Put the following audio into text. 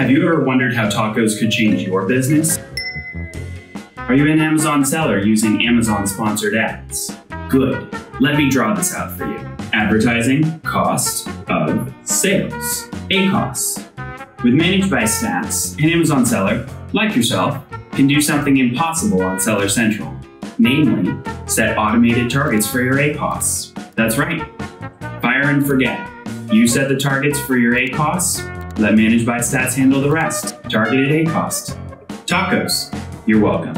Have you ever wondered how tacos could change your business? Are you an Amazon seller using Amazon sponsored ads? Good. Let me draw this out for you. Advertising, cost of sales, ACOS. With ManageByStats, an Amazon seller, like yourself, can do something impossible on Seller Central. Namely, set automated targets for your ACOS. That's right. Fire and forget. You set the targets for your ACOS, let ManageByStats handle the rest. Targeted ACOS. Tacos. You're welcome.